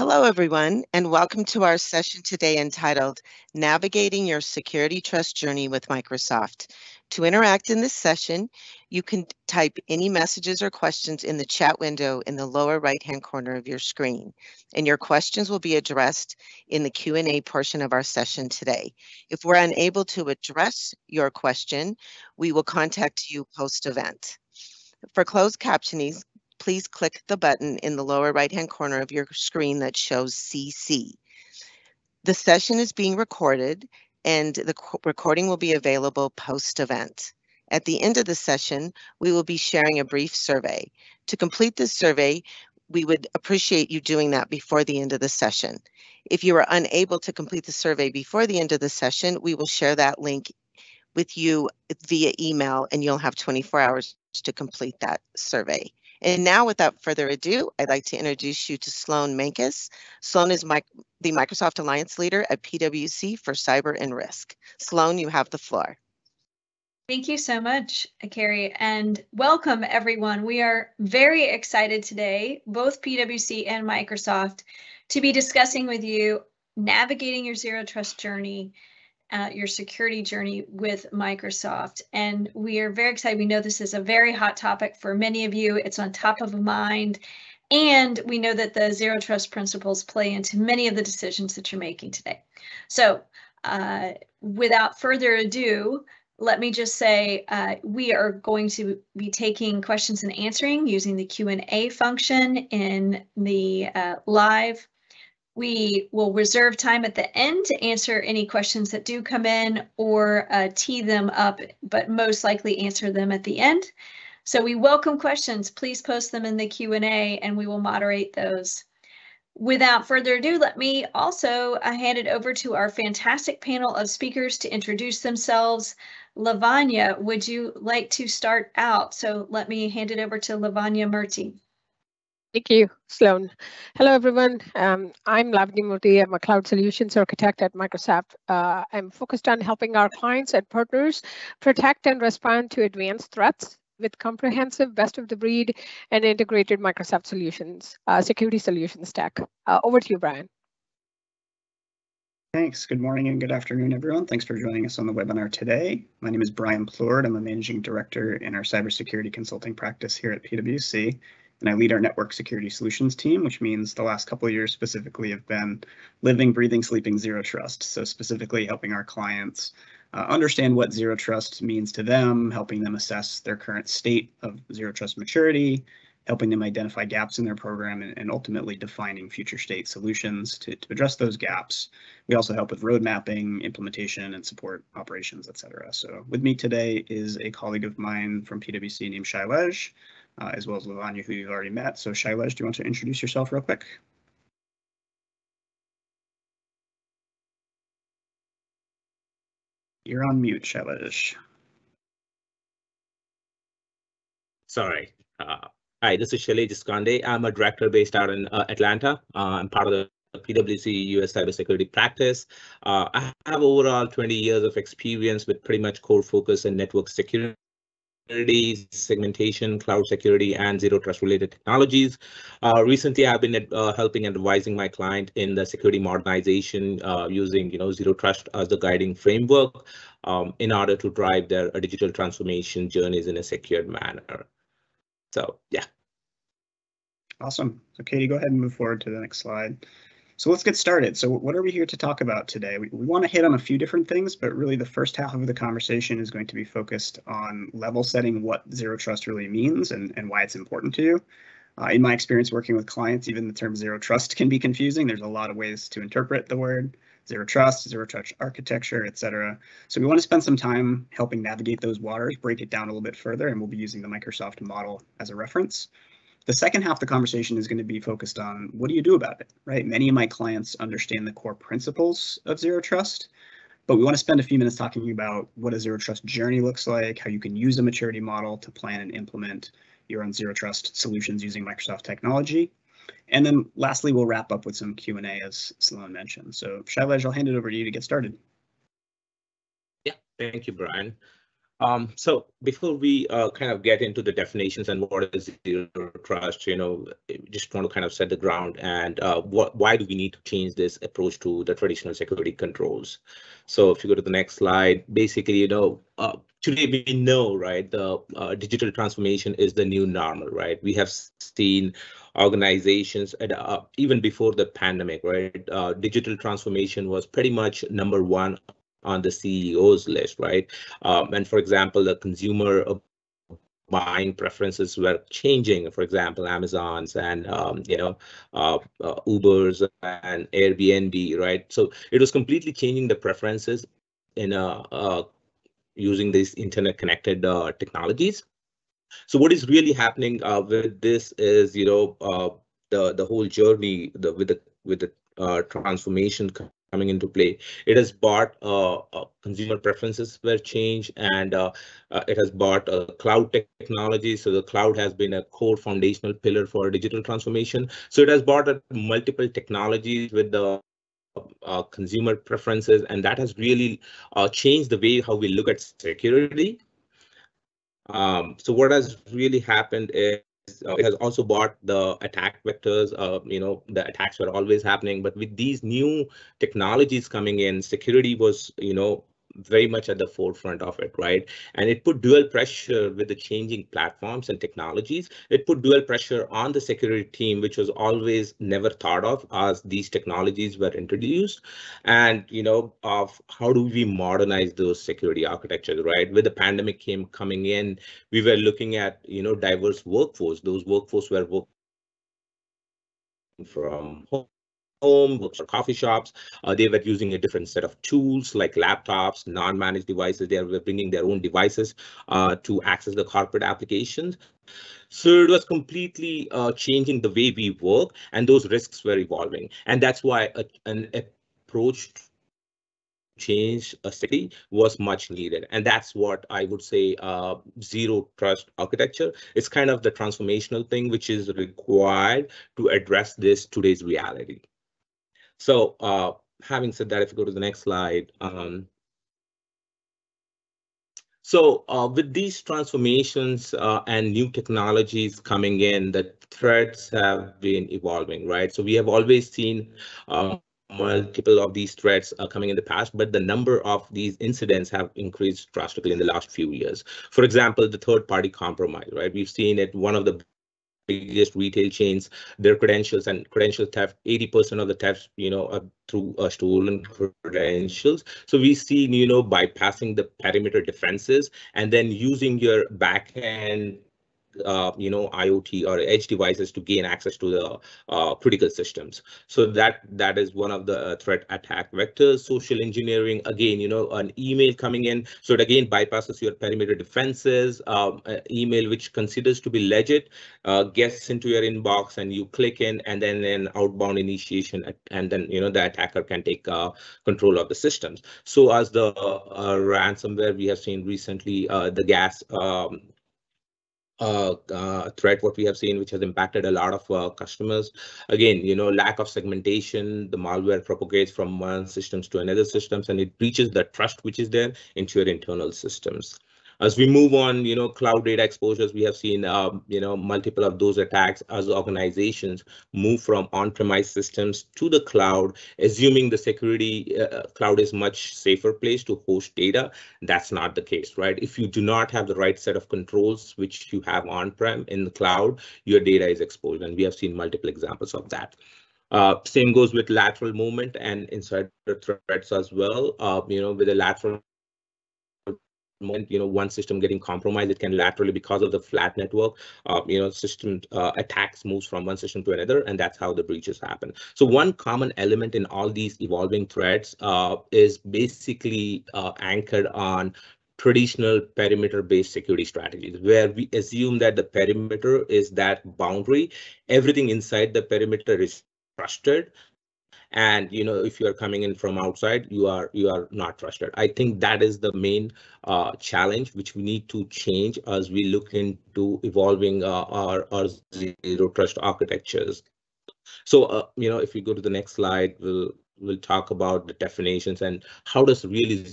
Hello, everyone, and welcome to our session today entitled Navigating Your Security Trust Journey with Microsoft. To interact in this session, you can type any messages or questions in the chat window in the lower right-hand corner of your screen, and your questions will be addressed in the Q&A portion of our session today. If we're unable to address your question, we will contact you post-event. For closed captioning, please click the button in the lower right-hand corner of your screen that shows CC. The session is being recorded and the recording will be available post-event. At the end of the session, we will be sharing a brief survey. To complete this survey, we would appreciate you doing that before the end of the session. If you are unable to complete the survey before the end of the session, we will share that link with you via email and you'll have 24 hours to complete that survey. And now, without further ado, I'd like to introduce you to Sloan Menkes. Sloan is my, the Microsoft Alliance Leader at PwC for Cyber and Risk. Sloan, you have the floor. Thank you so much, Carrie, and welcome everyone. We are very excited today, both PwC and Microsoft, to be discussing with you navigating your zero trust journey uh, your security journey with Microsoft. And we are very excited. We know this is a very hot topic for many of you. It's on top of mind. And we know that the zero trust principles play into many of the decisions that you're making today. So uh, without further ado, let me just say uh, we are going to be taking questions and answering using the Q&A function in the uh, live we will reserve time at the end to answer any questions that do come in or uh, tee them up, but most likely answer them at the end. So we welcome questions. Please post them in the Q&A and we will moderate those. Without further ado, let me also uh, hand it over to our fantastic panel of speakers to introduce themselves. Lavanya, would you like to start out? So let me hand it over to Lavanya Murthy. Thank you, Sloan. Hello, everyone. Um, I'm Lavanya Murthy. I'm a cloud solutions architect at Microsoft. Uh, I'm focused on helping our clients and partners protect and respond to advanced threats with comprehensive best of the breed and integrated Microsoft solutions, uh, security solutions stack. Uh, over to you, Brian. Thanks. Good morning and good afternoon, everyone. Thanks for joining us on the webinar today. My name is Brian Plourde. I'm a managing director in our cybersecurity consulting practice here at PwC and I lead our network security solutions team, which means the last couple of years specifically have been living, breathing, sleeping zero trust. So specifically helping our clients uh, understand what zero trust means to them, helping them assess their current state of zero trust maturity, helping them identify gaps in their program, and, and ultimately defining future state solutions to, to address those gaps. We also help with road mapping, implementation, and support operations, et cetera. So with me today is a colleague of mine from PwC named Shailej uh, as well as Lavanya, who you've already met. So Shailej, do you want to introduce yourself real quick? You're on mute, Shailej. Sorry. Uh, hi, this is Shailej Skande. I'm a director based out in uh, Atlanta. Uh, I'm part of the PwC US cybersecurity practice. Uh, I have overall 20 years of experience with pretty much core focus in network security security, segmentation, cloud security, and zero trust related technologies. Uh, recently, I've been uh, helping and advising my client in the security modernization uh, using you know zero trust as the guiding framework um, in order to drive their uh, digital transformation journeys in a secured manner. So yeah. Awesome. So Katie, go ahead and move forward to the next slide. So let's get started. So what are we here to talk about today? We, we want to hit on a few different things, but really the first half of the conversation is going to be focused on level setting what zero trust really means and, and why it's important to you. Uh, in my experience working with clients, even the term zero trust can be confusing. There's a lot of ways to interpret the word zero trust, zero trust architecture, etc. So we want to spend some time helping navigate those waters, break it down a little bit further, and we'll be using the Microsoft model as a reference. The second half of the conversation is going to be focused on what do you do about it, right? Many of my clients understand the core principles of zero trust, but we want to spend a few minutes talking about what a zero trust journey looks like, how you can use a maturity model to plan and implement your own zero trust solutions using Microsoft technology. And then lastly, we'll wrap up with some Q&A as Sloan mentioned. So Shailej, I'll hand it over to you to get started. Yeah, thank you, Brian. Um, so before we uh, kind of get into the definitions and what is zero trust, you know, just want to kind of set the ground and uh, what, why do we need to change this approach to the traditional security controls? So if you go to the next slide, basically, you know, uh, today we know, right, the uh, digital transformation is the new normal, right? We have seen organizations, at, uh, even before the pandemic, right, uh, digital transformation was pretty much number one on the CEO's list, right? Um, and for example, the consumer buying preferences were changing. For example, Amazon's and um, you know uh, uh, Uber's and Airbnb, right? So it was completely changing the preferences in a uh, using these internet connected uh, technologies. So what is really happening uh, with this is you know uh, the the whole journey the with the with the transformation coming into play. It has brought uh, uh, consumer preferences were changed and uh, uh it has brought uh, cloud technology. So the cloud has been a core foundational pillar for digital transformation. So it has brought multiple technologies with the uh, consumer preferences, and that has really changed the way how we look at security. Um, so what has really happened is uh, it has also bought the attack vectors. Uh, you know, the attacks were always happening, but with these new technologies coming in, security was, you know, very much at the forefront of it, right? And it put dual pressure with the changing platforms and technologies. It put dual pressure on the security team, which was always never thought of as these technologies were introduced. And, you know, of how do we modernize those security architectures, right? With the pandemic came coming in, we were looking at, you know, diverse workforce. Those workforce were working from home home, works for coffee shops. Uh, they were using a different set of tools like laptops, non-managed devices. They were bringing their own devices uh, to access the corporate applications. So it was completely uh, changing the way we work, and those risks were evolving. And that's why a, an approach change a city was much needed. And that's what I would say uh, zero trust architecture It's kind of the transformational thing which is required to address this today's reality. So uh, having said that, if you go to the next slide. Um, so uh, with these transformations uh, and new technologies coming in, the threats have been evolving, right? So we have always seen uh, multiple of these threats uh, coming in the past, but the number of these incidents have increased drastically in the last few years. For example, the third party compromise, right? We've seen it, one of the biggest retail chains, their credentials and credential theft, 80% of the thefts, you know, are through uh, stolen credentials. So we see, you know, bypassing the perimeter defenses and then using your backend uh, you know IoT or edge devices to gain access to the uh, critical systems. So that that is one of the uh, threat attack vectors. Social engineering again, you know, an email coming in, so it again bypasses your perimeter defenses. Um, email which considers to be legit uh, gets into your inbox and you click in, and then an outbound initiation, and then you know the attacker can take uh, control of the systems. So as the uh, ransomware we have seen recently, the gas um, uh, threat what we have seen which has impacted a lot of uh, customers. Again you know lack of segmentation the malware propagates from one systems to another systems and it breaches the trust which is there into your internal systems as we move on, you know, cloud data exposures, we have seen, um, you know, multiple of those attacks as organizations move from on-premise systems to the cloud, assuming the security uh, cloud is much safer place to host data. That's not the case, right? If you do not have the right set of controls, which you have on-prem in the cloud, your data is exposed. And we have seen multiple examples of that. Uh, same goes with lateral movement and insider threats as well. Uh, you know, with a lateral movement, you know, one system getting compromised, it can laterally because of the flat network, uh, you know, system uh, attacks moves from one system to another, and that's how the breaches happen. So one common element in all these evolving threats uh, is basically uh, anchored on traditional perimeter-based security strategies, where we assume that the perimeter is that boundary. Everything inside the perimeter is trusted and you know if you are coming in from outside you are you are not trusted i think that is the main uh, challenge which we need to change as we look into evolving uh, our, our zero trust architectures so uh, you know if we go to the next slide we'll we'll talk about the definitions and how does really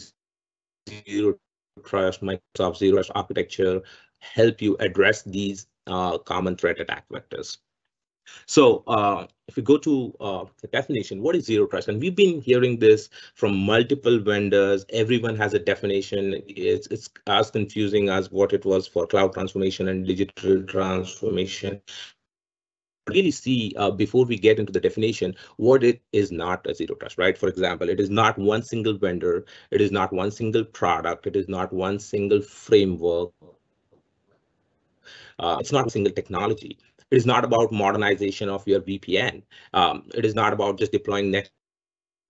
zero trust, Microsoft Zero Trust architecture help you address these uh, common threat attack vectors. So uh, if we go to uh, the definition, what is zero trust? And we've been hearing this from multiple vendors. Everyone has a definition. It's, it's as confusing as what it was for cloud transformation and digital transformation really see uh, before we get into the definition what it is not a zero trust right for example it is not one single vendor it is not one single product it is not one single framework uh, it's not a single technology it is not about modernization of your VPN. Um, it is not about just deploying next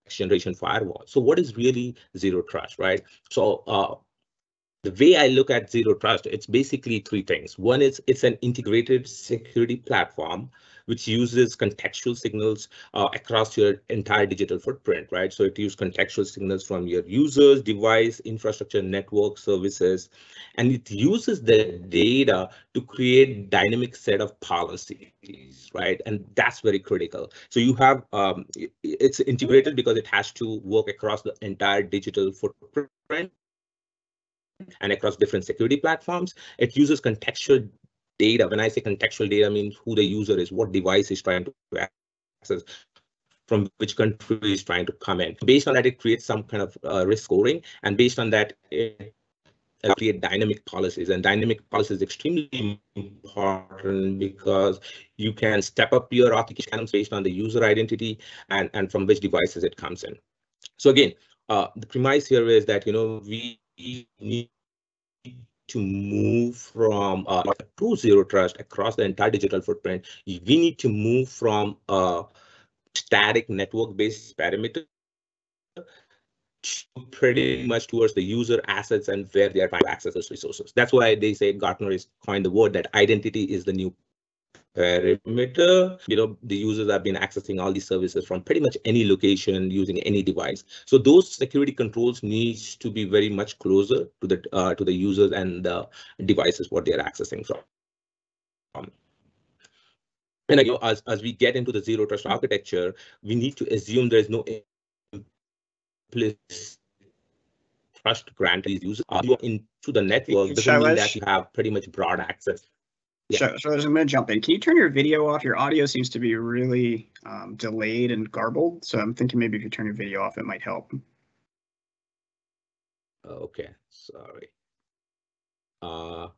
generation firewall. So what is really zero trust, right? So uh, the way I look at zero trust, it's basically three things. One is it's an integrated security platform which uses contextual signals uh, across your entire digital footprint, right? So it uses contextual signals from your users, device, infrastructure, network, services, and it uses the data to create dynamic set of policies, right? And that's very critical. So you have, um, it's integrated because it has to work across the entire digital footprint and across different security platforms. It uses contextual data. When I say contextual data, means who the user is, what device is trying to access, from which country is trying to come in. Based on that, it creates some kind of uh, risk scoring, and based on that, it create dynamic policies. And dynamic policies is extremely important because you can step up your authentication based on the user identity and and from which devices it comes in. So again, uh, the premise here is that you know we need to move from uh, zero trust across the entire digital footprint, we need to move from a static network-based perimeter pretty much towards the user assets and where they are trying to access those resources. That's why they say Gartner is coined the word that identity is the new perimeter. You know, the users have been accessing all these services from pretty much any location using any device. So those security controls needs to be very much closer to the uh, to the users and the devices what they are accessing from. Um, and again, as, as we get into the zero trust architecture, we need to assume there's no implicit trust grant to these users into the network doesn't mean that you have pretty much broad access. Yeah. So, so I'm going to jump in. Can you turn your video off? Your audio seems to be really um, delayed and garbled. So I'm thinking maybe if you turn your video off, it might help. Okay, sorry. Uh,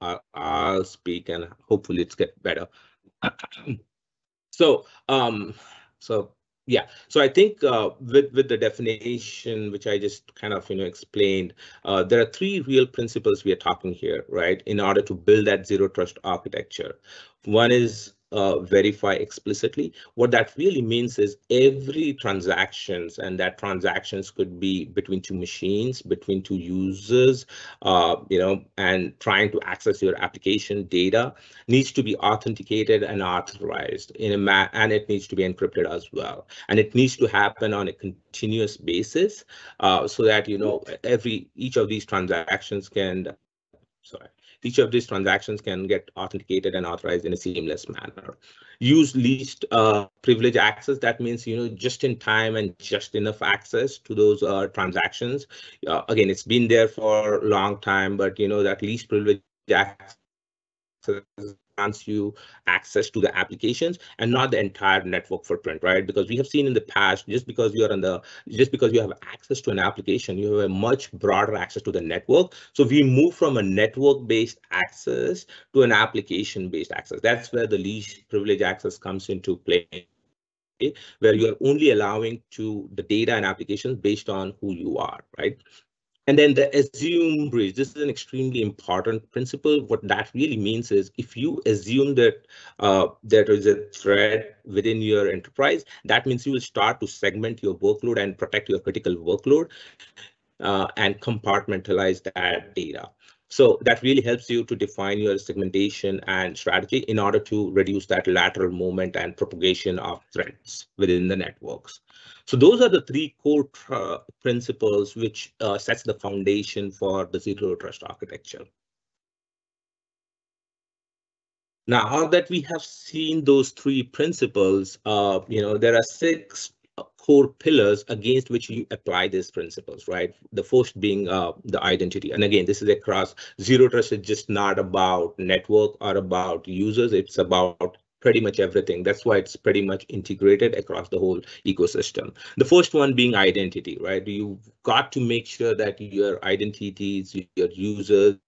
I'll, I'll speak and hopefully it's get better. so, um, so yeah, so I think uh, with with the definition, which I just kind of you know explained, uh, there are three real principles we are talking here, right? In order to build that zero trust architecture, one is uh, verify explicitly. What that really means is every transactions, and that transactions could be between two machines, between two users, uh, you know, and trying to access your application data needs to be authenticated and authorized in a ma and it needs to be encrypted as well. And it needs to happen on a continuous basis uh, so that, you know, every each of these transactions can, sorry, each of these transactions can get authenticated and authorized in a seamless manner. Use least uh, privilege access. That means, you know, just in time and just enough access to those uh, transactions. Uh, again, it's been there for a long time, but, you know, that least privilege access grants you access to the applications and not the entire network footprint, right? Because we have seen in the past, just because you're on the, just because you have access to an application, you have a much broader access to the network. So we move from a network-based access to an application-based access. That's where the least privilege access comes into play where you're only allowing to the data and applications based on who you are, right? And then the assume breach, this is an extremely important principle. What that really means is if you assume that uh, there is a threat within your enterprise, that means you will start to segment your workload and protect your critical workload uh, and compartmentalize that data. So that really helps you to define your segmentation and strategy in order to reduce that lateral movement and propagation of threats within the networks. So those are the three core principles which uh, sets the foundation for the zero trust architecture. Now that we have seen those three principles, uh, you know, there are six core pillars against which you apply these principles, right? The first being uh, the identity. And again, this is across zero trust is just not about network or about users. It's about pretty much everything. That's why it's pretty much integrated across the whole ecosystem. The first one being identity, right? You've got to make sure that your identities, your users,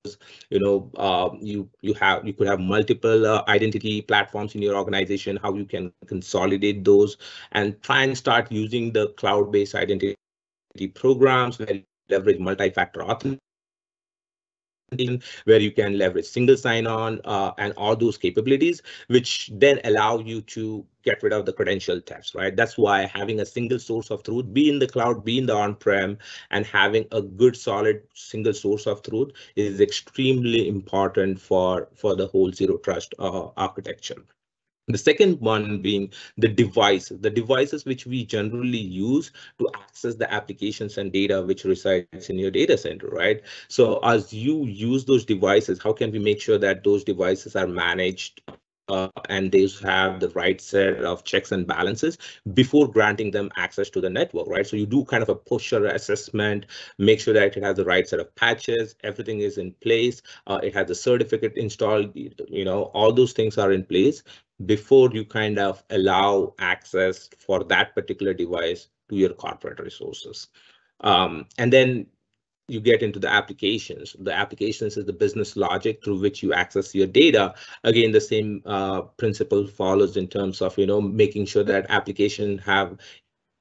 you know, uh, you you have you could have multiple uh, identity platforms in your organization. How you can consolidate those and try and start using the cloud-based identity programs where leverage multi-factor authentication where you can leverage single sign-on uh, and all those capabilities, which then allow you to get rid of the credential thefts, right? That's why having a single source of truth, be in the cloud, be in the on-prem, and having a good, solid single source of truth is extremely important for, for the whole zero trust uh, architecture. The second one being the devices, the devices which we generally use to access the applications and data which resides in your data center, right? So as you use those devices, how can we make sure that those devices are managed uh, and they have the right set of checks and balances before granting them access to the network, right? So you do kind of a posture assessment, make sure that it has the right set of patches, everything is in place, uh, it has the certificate installed, you know, all those things are in place before you kind of allow access for that particular device to your corporate resources. Um, and then you get into the applications. The applications is the business logic through which you access your data. Again, the same uh, principle follows in terms of you know making sure that application have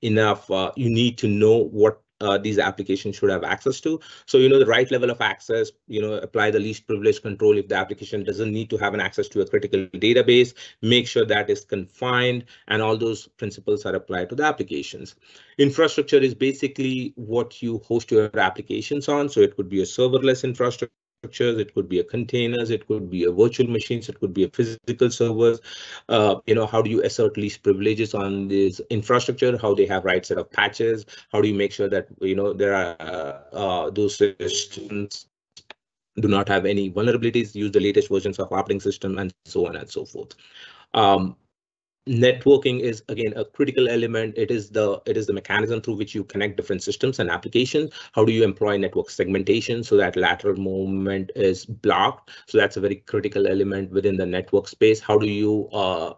enough. Uh, you need to know what uh, these applications should have access to. So, you know, the right level of access, you know, apply the least privilege control if the application doesn't need to have an access to a critical database, make sure that is confined and all those principles are applied to the applications. Infrastructure is basically what you host your applications on. So it could be a serverless infrastructure structures, it could be a containers, it could be a virtual machines, it could be a physical servers. Uh, you know, how do you assert least privileges on this infrastructure? How they have right set of patches? How do you make sure that you know there are uh, uh, those systems do not have any vulnerabilities? Use the latest versions of operating system and so on and so forth. Um, networking is again a critical element. It is the it is the mechanism through which you connect different systems and applications. How do you employ network segmentation so that lateral movement is blocked? So that's a very critical element within the network space. How do you uh,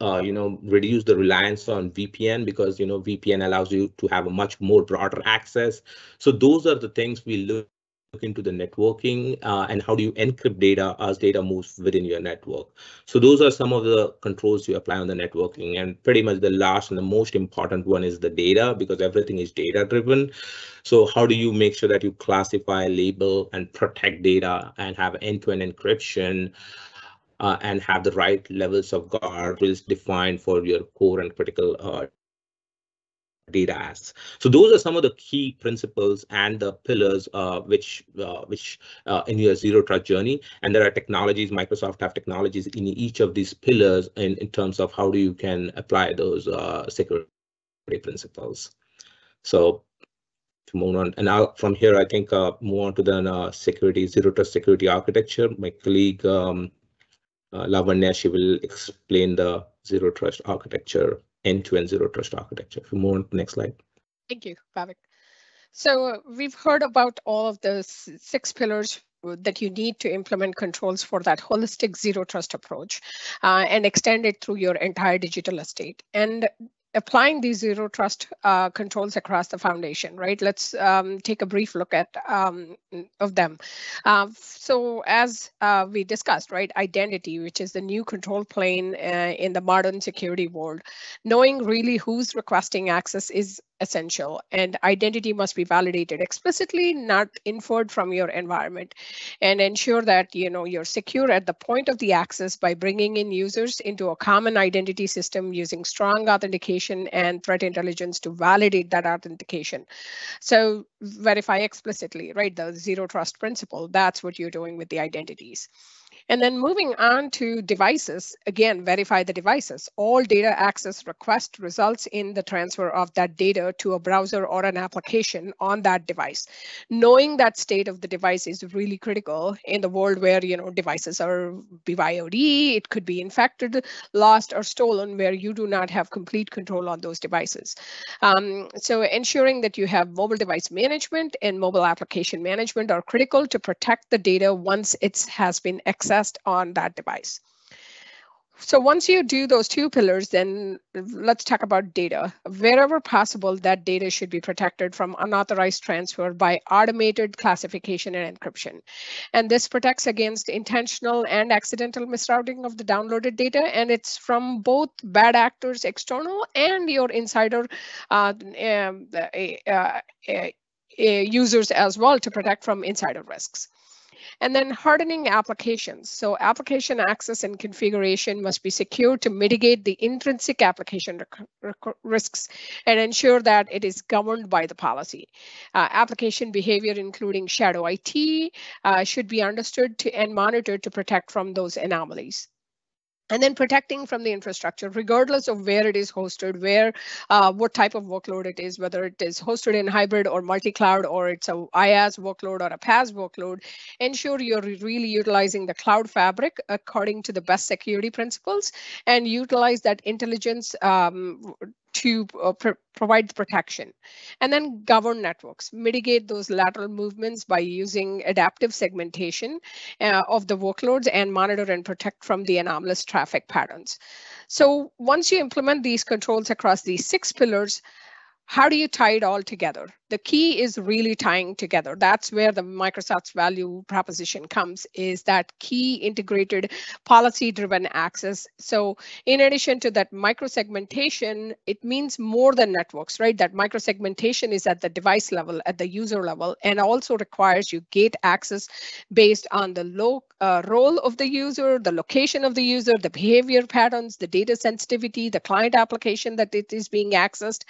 uh, you know, reduce the reliance on VPN because, you know, VPN allows you to have a much more broader access. So those are the things we look look into the networking uh, and how do you encrypt data as data moves within your network. So those are some of the controls you apply on the networking. And pretty much the last and the most important one is the data because everything is data driven. So how do you make sure that you classify, label, and protect data and have end-to-end -end encryption uh, and have the right levels of guardrails defined for your core and critical uh, data as. So those are some of the key principles and the pillars uh, which uh, which uh, in your zero trust journey. And there are technologies, Microsoft have technologies in each of these pillars in, in terms of how do you can apply those uh, security principles. So to move on, and from here, I think uh, move on to the uh, security, zero trust security architecture. My colleague um, Lavanya, she will explain the zero trust architecture end-to-end zero trust architecture. If you move on to the next slide. Thank you, Bhavik. So uh, we've heard about all of the six pillars that you need to implement controls for that holistic zero trust approach uh, and extend it through your entire digital estate. And applying these zero trust uh, controls across the foundation, right? Let's um, take a brief look at um, of them. Uh, so as uh, we discussed, right, identity, which is the new control plane uh, in the modern security world, knowing really who's requesting access is essential and identity must be validated explicitly not inferred from your environment and ensure that you know you're secure at the point of the access by bringing in users into a common identity system using strong authentication and threat intelligence to validate that authentication. So verify explicitly right the zero trust principle that's what you're doing with the identities And then moving on to devices, again, verify the devices. All data access request results in the transfer of that data to a browser or an application on that device. Knowing that state of the device is really critical in the world where, you know, devices are BYOD, it could be infected, lost, or stolen, where you do not have complete control on those devices. Um, so ensuring that you have mobile device management and mobile application management are critical to protect the data once it has been accessed on that device. So once you do those two pillars, then let's talk about data. Wherever possible, that data should be protected from unauthorized transfer by automated classification and encryption. And this protects against intentional and accidental misrouting of the downloaded data. And it's from both bad actors, external, and your insider uh, um, uh, uh, uh, users as well to protect from insider risks. And then hardening applications. So application access and configuration must be secure to mitigate the intrinsic application risks and ensure that it is governed by the policy. Uh, application behavior, including shadow IT, uh, should be understood to, and monitored to protect from those anomalies and then protecting from the infrastructure regardless of where it is hosted where uh, what type of workload it is whether it is hosted in hybrid or multi-cloud or it's a IaaS workload or a PaaS workload ensure you're really utilizing the cloud fabric according to the best security principles and utilize that intelligence um, to uh, pr provide protection. And then govern networks, mitigate those lateral movements by using adaptive segmentation uh, of the workloads and monitor and protect from the anomalous traffic patterns. So once you implement these controls across these six pillars, how do you tie it all together? The key is really tying together. That's where the Microsoft's value proposition comes is that key integrated policy driven access. So in addition to that microsegmentation, it means more than networks, right? That microsegmentation is at the device level, at the user level, and also requires you gate access based on the low uh, role of the user, the location of the user, the behavior patterns, the data sensitivity, the client application that it is being accessed.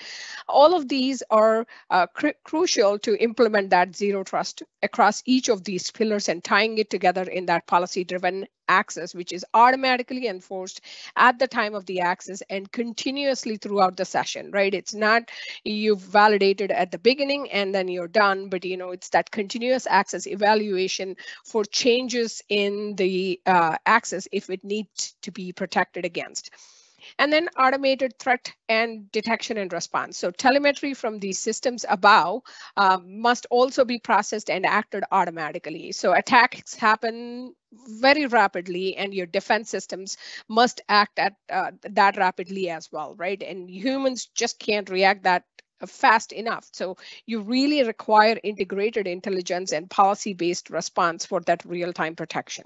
All of these are uh, crucial to implement that zero trust across each of these pillars and tying it together in that policy driven access, which is automatically enforced at the time of the access and continuously throughout the session, right? It's not you've validated at the beginning and then you're done, but you know, it's that continuous access evaluation for changes in the uh, access if it needs to be protected against. And then automated threat and detection and response. So telemetry from these systems above uh, must also be processed and acted automatically. So attacks happen very rapidly and your defense systems must act at uh, that rapidly as well, right? And humans just can't react that fast enough. So you really require integrated intelligence and policy-based response for that real-time protection.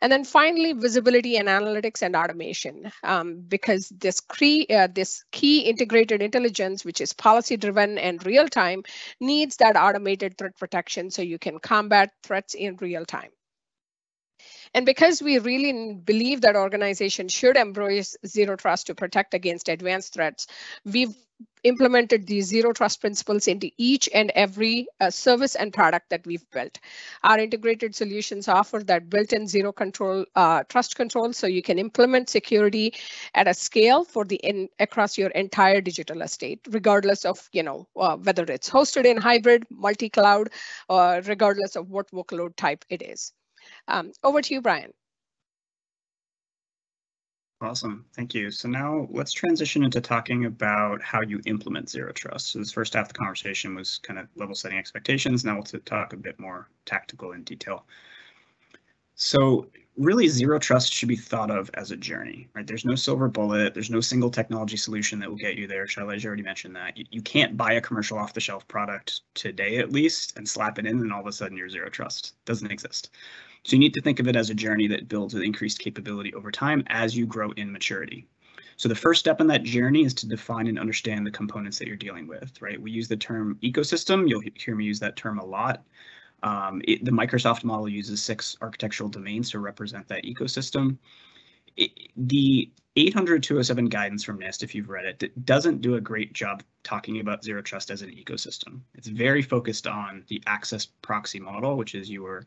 And then finally, visibility and analytics and automation, um, because this, key, uh, this key integrated intelligence, which is policy driven and real time, needs that automated threat protection so you can combat threats in real time. And because we really believe that organizations should embrace zero trust to protect against advanced threats, we've implemented these zero trust principles into each and every uh, service and product that we've built. Our integrated solutions offer that built-in zero control uh, trust control so you can implement security at a scale for the in, across your entire digital estate, regardless of you know uh, whether it's hosted in hybrid, multi-cloud, or regardless of what workload type it is. Um, over to you, Brian. Awesome, thank you. So now let's transition into talking about how you implement zero trust. So this first half of the conversation was kind of level setting expectations. Now we'll talk a bit more tactical in detail. So really zero trust should be thought of as a journey, right? There's no silver bullet. There's no single technology solution that will get you there. Shailesh already mentioned that. You, you can't buy a commercial off the shelf product today at least and slap it in and all of a sudden you're zero trust. Doesn't exist. So you need to think of it as a journey that builds with increased capability over time as you grow in maturity. So the first step in that journey is to define and understand the components that you're dealing with, right? We use the term ecosystem. You'll hear me use that term a lot. Um, it, the Microsoft model uses six architectural domains to represent that ecosystem. It, the 800-207 guidance from NIST, if you've read it, doesn't do a great job talking about zero trust as an ecosystem. It's very focused on the access proxy model, which is your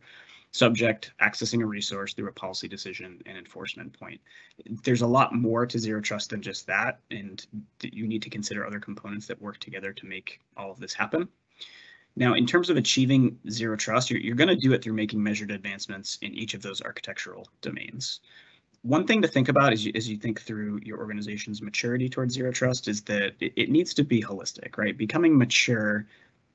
subject, accessing a resource through a policy decision, and enforcement point. There's a lot more to zero trust than just that, and you need to consider other components that work together to make all of this happen. Now, in terms of achieving zero trust, you're, you're going to do it through making measured advancements in each of those architectural domains. One thing to think about as you, as you think through your organization's maturity towards zero trust is that it, it needs to be holistic, right? Becoming mature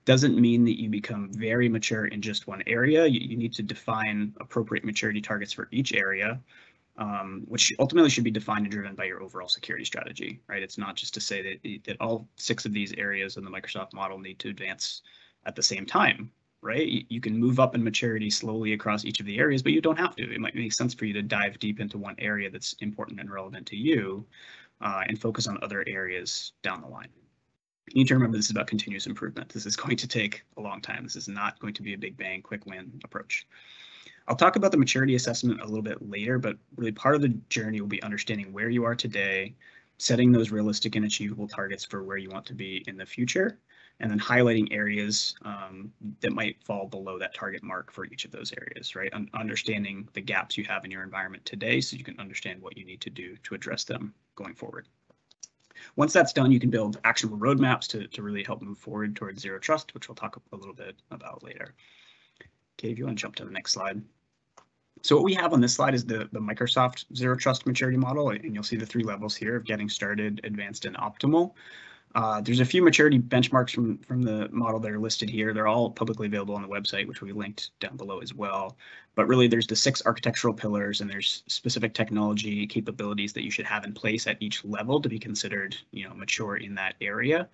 doesn't mean that you become very mature in just one area. You, you need to define appropriate maturity targets for each area, um, which ultimately should be defined and driven by your overall security strategy, right? It's not just to say that, that all six of these areas in the Microsoft model need to advance at the same time, right? You, you can move up in maturity slowly across each of the areas, but you don't have to. It might make sense for you to dive deep into one area that's important and relevant to you uh, and focus on other areas down the line you need to remember this is about continuous improvement. This is going to take a long time. This is not going to be a big bang, quick win approach. I'll talk about the maturity assessment a little bit later, but really part of the journey will be understanding where you are today, setting those realistic and achievable targets for where you want to be in the future, and then highlighting areas um, that might fall below that target mark for each of those areas, right? Un understanding the gaps you have in your environment today so you can understand what you need to do to address them going forward. Once that's done, you can build actionable roadmaps to, to really help move forward towards zero trust, which we'll talk a little bit about later. Okay, if you want to jump to the next slide. So what we have on this slide is the, the Microsoft Zero Trust Maturity Model, and you'll see the three levels here of getting started, advanced, and optimal. Uh, there's a few maturity benchmarks from, from the model that are listed here. They're all publicly available on the website, which we linked down below as well. But really, there's the six architectural pillars, and there's specific technology capabilities that you should have in place at each level to be considered, you know, mature in that area.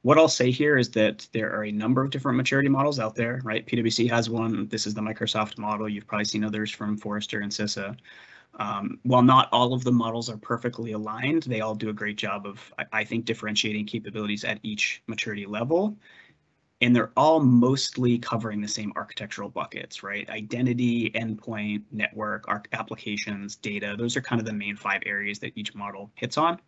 What I'll say here is that there are a number of different maturity models out there, right? PwC has one. This is the Microsoft model. You've probably seen others from Forrester and CISA. Um, while not all of the models are perfectly aligned, they all do a great job of, I, think, differentiating capabilities at each maturity level. And they're all mostly covering the same architectural buckets, right? Identity, endpoint, network, applications, data. Those are kind of the main five areas that each model hits on.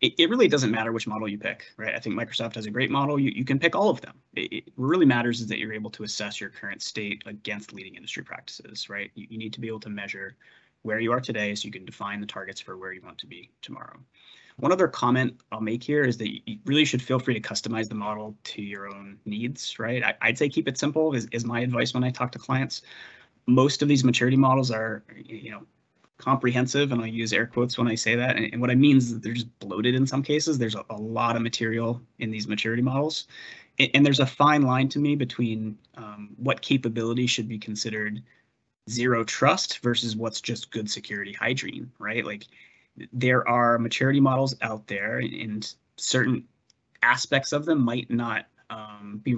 It, it really doesn't matter which model you pick, right? I think Microsoft has a great model. You, you can pick all of them. It, it really matters is that you're able to assess your current state against leading industry practices, right? You, you need to be able to measure where you are today so you can define the targets for where you want to be tomorrow. One other comment I'll make here is that you really should feel free to customize the model to your own needs, right? I, would say keep it simple is, is my advice when I talk to clients. Most of these maturity models are, you know, comprehensive, and I'll use air quotes when I say that. And, and what I mean is they're just bloated in some cases. There's a, a lot of material in these maturity models. And, and there's a fine line to me between um, what capability should be considered zero trust versus what's just good security hygiene, right? Like there are maturity models out there and certain aspects of them might not um, be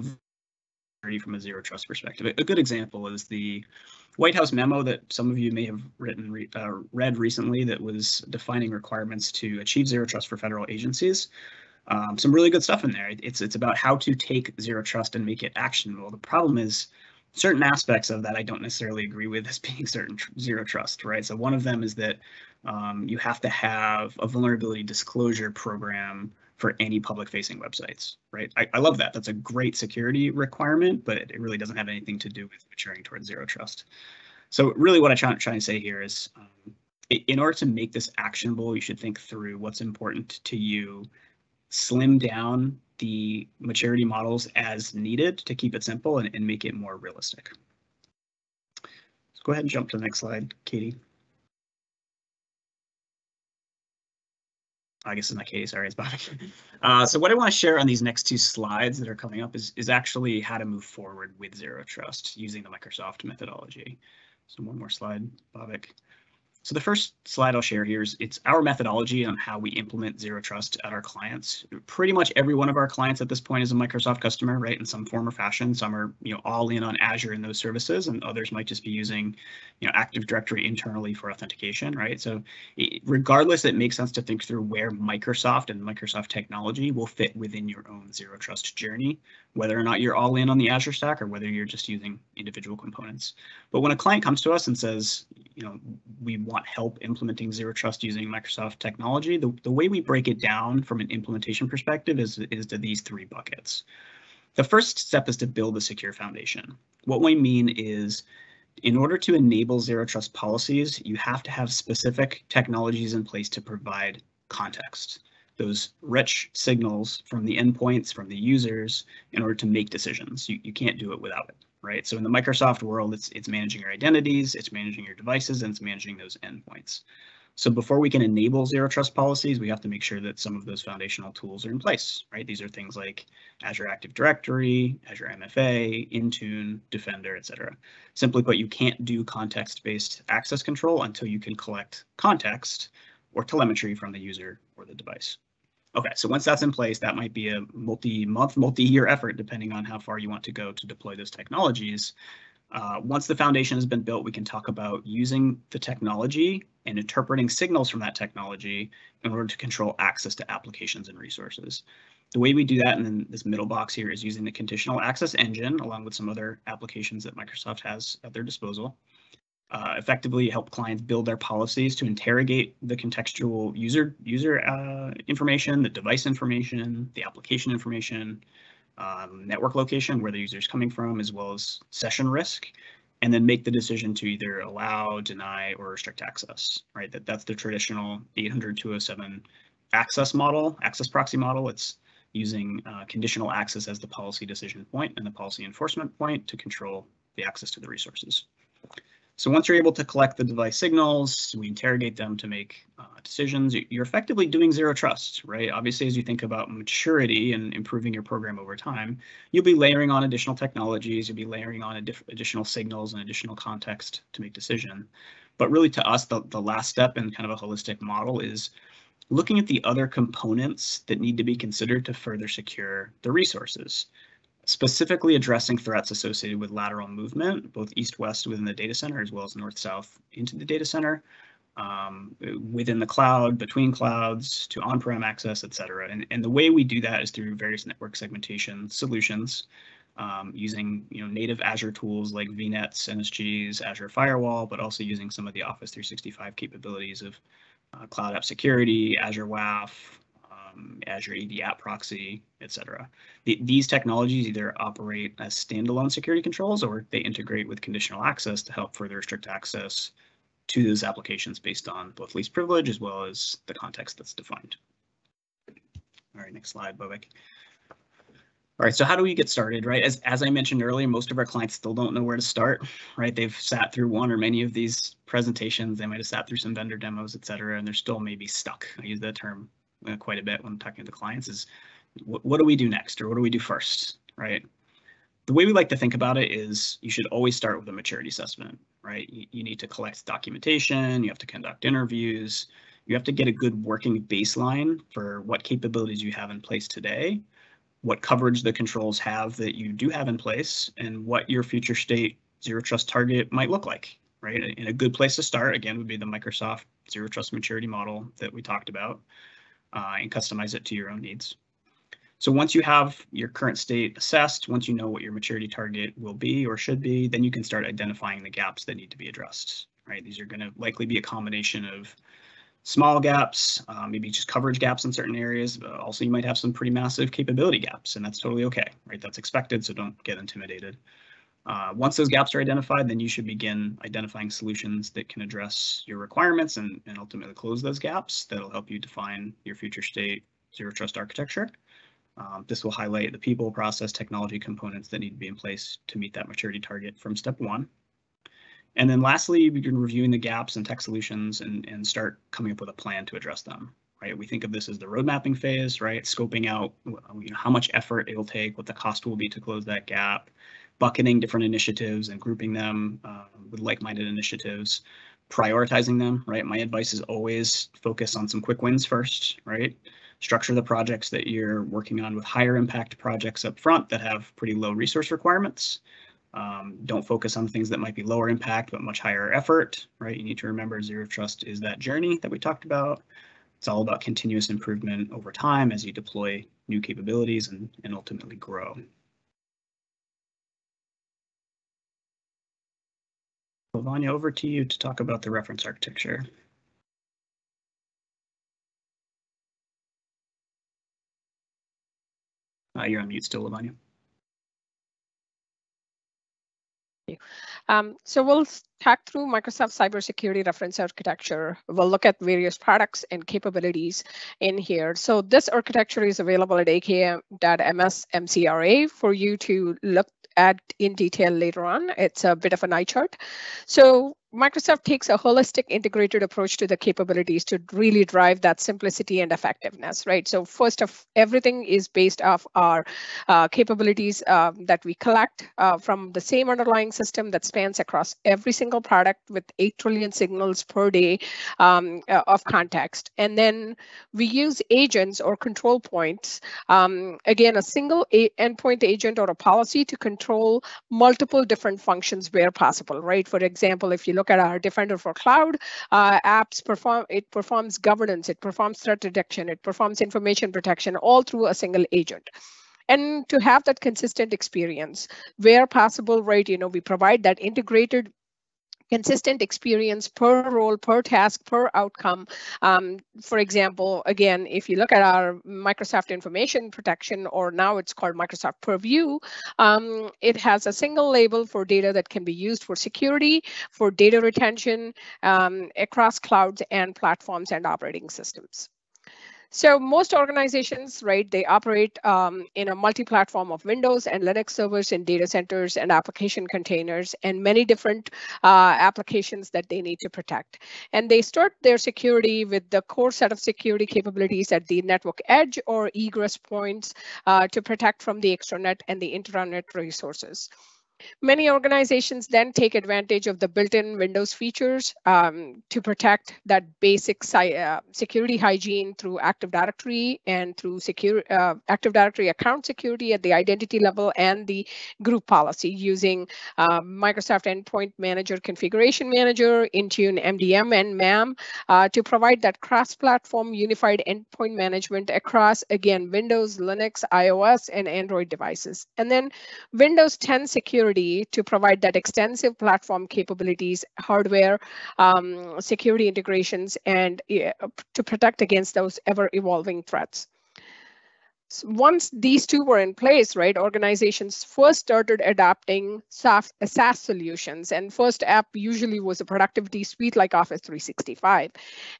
ready from a zero trust perspective. A good example is the White House memo that some of you may have written uh, read recently that was defining requirements to achieve zero trust for federal agencies. Um, some really good stuff in there. It's it's about how to take zero trust and make it actionable. The problem is certain aspects of that I don't necessarily agree with as being certain tr zero trust, right? So one of them is that um, you have to have a vulnerability disclosure program for any public facing websites, right? I, I love that. That's a great security requirement, but it, really doesn't have anything to do with maturing towards zero trust. So really what I'm trying, to say here is um, in order to make this actionable, you should think through what's important to you, slim down the maturity models as needed to keep it simple and, and make it more realistic. Let's go ahead and jump to the next slide, Katie. I guess it's not Katie, sorry, it's Bob. Uh, so what I want to share on these next two slides that are coming up is, is actually how to move forward with Zero Trust using the Microsoft methodology. So one more slide, Bhavik. So the first slide I'll share here is it's our methodology on how we implement zero trust at our clients. Pretty much every one of our clients at this point is a Microsoft customer, right, in some form or fashion. Some are, you know, all in on Azure and those services, and others might just be using, you know, Active Directory internally for authentication, right? So it, regardless, it makes sense to think through where Microsoft and Microsoft technology will fit within your own zero trust journey, whether or not you're all in on the Azure stack or whether you're just using individual components. But when a client comes to us and says, you know, we help implementing zero trust using Microsoft technology, the, the way we break it down from an implementation perspective is, is to these three buckets. The first step is to build a secure foundation. What we mean is in order to enable zero trust policies, you have to have specific technologies in place to provide context, those rich signals from the endpoints, from the users, in order to make decisions. You, you can't do it without it, right? So in the Microsoft world, it's, it's managing your identities, it's managing your devices, and it's managing those endpoints. So before we can enable zero trust policies, we have to make sure that some of those foundational tools are in place, right? These are things like Azure Active Directory, Azure MFA, Intune, Defender, etc. Simply put, you can't do context-based access control until you can collect context or telemetry from the user or the device. Okay, so once that's in place, that might be a multi-month, multi-year effort, depending on how far you want to go to deploy those technologies. Uh, once the foundation has been built, we can talk about using the technology and interpreting signals from that technology in order to control access to applications and resources. The way we do that in this middle box here is using the conditional access engine along with some other applications that Microsoft has at their disposal. Uh, effectively help clients build their policies to interrogate the contextual user user uh, information, the device information, the application information, um, network location, where the user is coming from, as well as session risk, and then make the decision to either allow, deny, or restrict access, right? That That's the traditional 800.207 access model, access proxy model. It's using uh, conditional access as the policy decision point and the policy enforcement point to control the access to the resources. So once you're able to collect the device signals, we interrogate them to make uh, decisions, you're effectively doing zero trust, right? Obviously, as you think about maturity and improving your program over time, you'll be layering on additional technologies, you'll be layering on additional signals and additional context to make decision. But really to us, the, the last step in kind of a holistic model is looking at the other components that need to be considered to further secure the resources specifically addressing threats associated with lateral movement, both east-west within the data center as well as north-south into the data center, um, within the cloud, between clouds, to on-prem access, et cetera. And, and the way we do that is through various network segmentation solutions um, using you know, native Azure tools like VNets, NSGs, Azure Firewall, but also using some of the Office 365 capabilities of uh, Cloud App Security, Azure WAF, um, Azure AD App Proxy, etc. The, these technologies either operate as standalone security controls or they integrate with conditional access to help further restrict access to those applications based on both least privilege as well as the context that's defined. All right, next slide, Bhavik. All right, so how do we get started, right? As, as I mentioned earlier, most of our clients still don't know where to start, right? They've sat through one or many of these presentations. They might have sat through some vendor demos, et cetera, and they're still maybe stuck. I use that term Uh, quite a bit when I'm talking to the clients is what, what do we do next or what do we do first, right? The way we like to think about it is you should always start with a maturity assessment, right? You, you need to collect documentation, you have to conduct interviews, you have to get a good working baseline for what capabilities you have in place today, what coverage the controls have that you do have in place, and what your future state zero trust target might look like, right? And a good place to start, again, would be the Microsoft zero trust maturity model that we talked about uh, and customize it to your own needs. So once you have your current state assessed, once you know what your maturity target will be or should be, then you can start identifying the gaps that need to be addressed, right? These are going to likely be a combination of small gaps, uh, maybe just coverage gaps in certain areas. But also, you might have some pretty massive capability gaps, and that's totally okay, right? That's expected, so don't get intimidated. Uh, once those gaps are identified, then you should begin identifying solutions that can address your requirements and, and ultimately close those gaps. That'll help you define your future state zero trust architecture. Um, this will highlight the people, process, technology components that need to be in place to meet that maturity target from step one. And then lastly, begin reviewing the gaps and tech solutions and, and start coming up with a plan to address them. Right, we think of this as the road mapping phase, right? Scoping out you know, how much effort it'll take, what the cost will be to close that gap, bucketing different initiatives and grouping them uh, with like-minded initiatives, prioritizing them, right? My advice is always focus on some quick wins first, right? Structure the projects that you're working on with higher impact projects up front that have pretty low resource requirements. Um, don't focus on things that might be lower impact but much higher effort, right? You need to remember zero trust is that journey that we talked about. It's all about continuous improvement over time as you deploy new capabilities and, and ultimately grow. Lavanya, over to you to talk about the reference architecture. Uh, you're on mute still, Lavanya. Um, so we'll talk through Microsoft Cybersecurity Reference Architecture. We'll look at various products and capabilities in here. So this architecture is available at aka.ms.mcra for you to look at in detail later on. It's a bit of an eye chart. So Microsoft takes a holistic integrated approach to the capabilities to really drive that simplicity and effectiveness, right? So first of everything is based off our uh, capabilities uh, that we collect uh, from the same underlying system that spans across every single product with 8 trillion signals per day um, uh, of context. And then we use agents or control points, um, again, a single a endpoint agent or a policy to control multiple different functions where possible, right? For example, if you look look at our Defender for Cloud. Uh, apps, perform it performs governance, it performs threat detection, it performs information protection, all through a single agent. And to have that consistent experience where possible right you know we provide that integrated consistent experience per role, per task, per outcome. Um, for example, again, if you look at our Microsoft Information Protection, or now it's called Microsoft Purview, um, it has a single label for data that can be used for security, for data retention um, across clouds and platforms and operating systems. So most organizations, right, they operate um, in a multi-platform of Windows and Linux servers in data centers and application containers and many different uh, applications that they need to protect. And they start their security with the core set of security capabilities at the network edge or egress points uh, to protect from the extranet and the intranet resources. Many organizations then take advantage of the built-in Windows features um, to protect that basic uh, security hygiene through Active Directory and through secure, uh, Active Directory account security at the identity level and the group policy using uh, Microsoft Endpoint Manager Configuration Manager, Intune MDM and MAM uh, to provide that cross-platform unified endpoint management across, again, Windows, Linux, iOS, and Android devices. And then Windows 10 security security to provide that extensive platform capabilities, hardware, um, security integrations, and uh, to protect against those ever evolving threats once these two were in place, right, organizations first started adopting SaaS, SaaS solutions. And first app usually was a productivity suite like Office 365.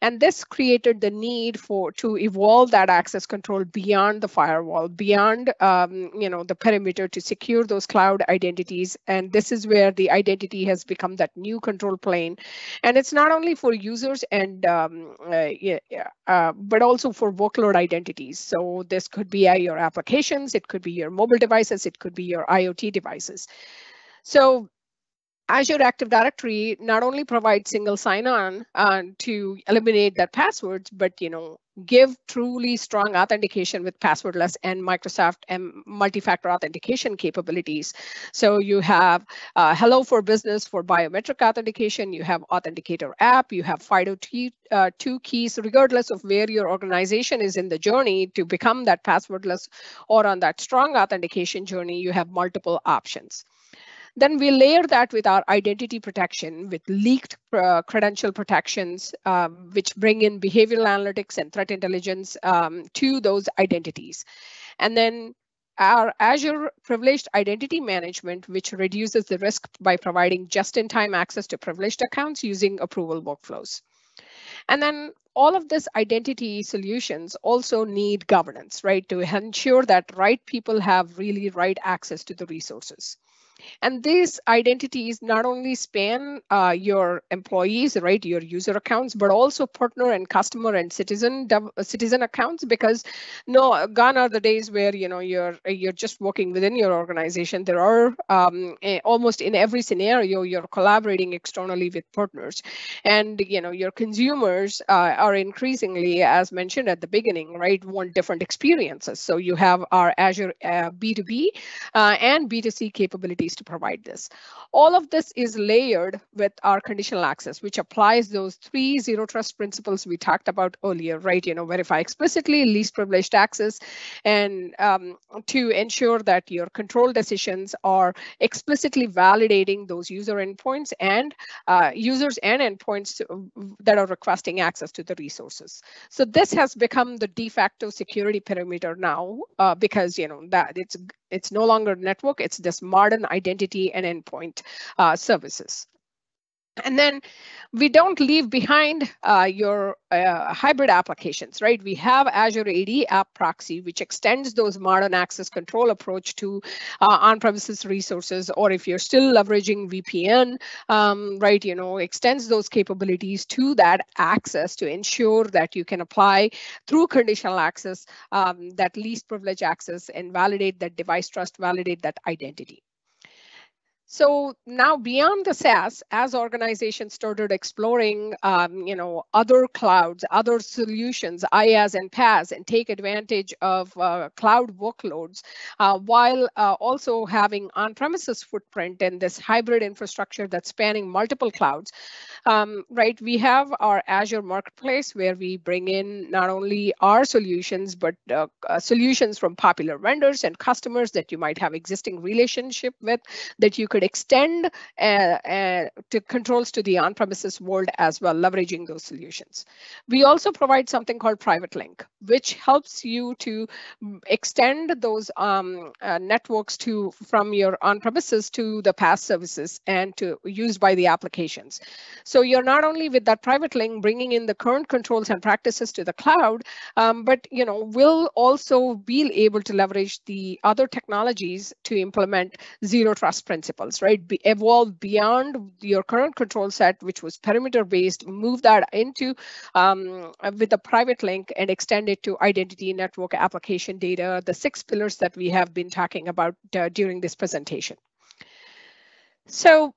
And this created the need for to evolve that access control beyond the firewall, beyond um, you know the perimeter to secure those cloud identities. And this is where the identity has become that new control plane. And it's not only for users and um, uh, yeah, uh, but also for workload identities. So this could be your applications, it could be your mobile devices, it could be your IoT devices. So Azure Active Directory not only provides single sign-on uh, to eliminate that passwords, but you know give truly strong authentication with passwordless and Microsoft and multi-factor authentication capabilities. So you have uh, Hello for Business for biometric authentication, you have Authenticator app, you have FIDO2 uh, two keys, regardless of where your organization is in the journey to become that passwordless or on that strong authentication journey, you have multiple options. Then we layer that with our identity protection with leaked uh, credential protections, um, which bring in behavioral analytics and threat intelligence um, to those identities. And then our Azure Privileged Identity Management, which reduces the risk by providing just-in-time access to privileged accounts using approval workflows. And then all of this identity solutions also need governance, right, to ensure that right people have really right access to the resources. And these identities not only span uh, your employees, right, your user accounts, but also partner and customer and citizen citizen accounts. Because no, gone are the days where you know you're you're just working within your organization. There are um, almost in every scenario you're collaborating externally with partners, and you know your consumers uh, are increasingly, as mentioned at the beginning, right, want different experiences. So you have our Azure uh, B2B uh, and B2C capabilities to provide this. All of this is layered with our conditional access, which applies those three zero trust principles we talked about earlier, right? You know, verify explicitly, least privileged access, and um, to ensure that your control decisions are explicitly validating those user endpoints and uh, users and endpoints that are requesting access to the resources. So this has become the de facto security perimeter now uh, because, you know, that it's it's no longer network, it's just modern identity and endpoint uh, services. And then we don't leave behind uh, your uh, hybrid applications, right? We have Azure AD App Proxy, which extends those modern access control approach to uh, on-premises resources, or if you're still leveraging VPN, um, right, you know, extends those capabilities to that access to ensure that you can apply through conditional access, um, that least privilege access and validate that device trust, validate that identity. So now beyond the SaaS, as organizations started exploring, um, you know, other clouds, other solutions, IaaS and PaaS, and take advantage of uh, cloud workloads, uh, while uh, also having on-premises footprint and this hybrid infrastructure that's spanning multiple clouds, um, right? We have our Azure Marketplace where we bring in not only our solutions, but uh, uh, solutions from popular vendors and customers that you might have existing relationship with that you could extend uh, uh, to controls to the on-premises world as well, leveraging those solutions. We also provide something called Private Link, which helps you to extend those um, uh, networks to from your on-premises to the PaaS services and to used by the applications. So you're not only with that Private Link bringing in the current controls and practices to the cloud, um, but you know will also be able to leverage the other technologies to implement zero trust principles right? Be, evolve beyond your current control set, which was perimeter based, move that into um, with a private link and extend it to identity network application data, the six pillars that we have been talking about uh, during this presentation. So